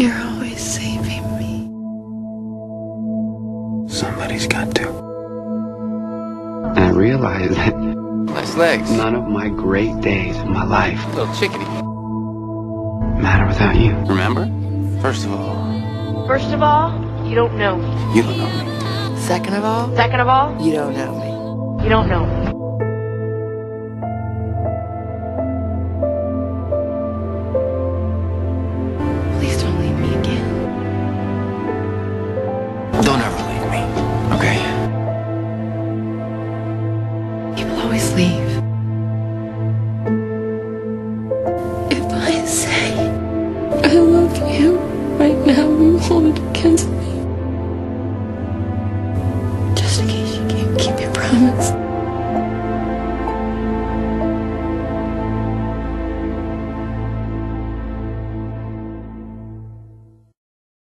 You're always saving me. Somebody's got to. And I realized that Nice legs. none of my great days in my life Little chickadee. matter without you. Remember? First of all, First of all, you don't know me. you don't know me. Second of all, Second of all, you don't know me. you don't know me. Okay. People always leave. If I say I love you right now, you hold it against me. Just in case you can't keep your promise.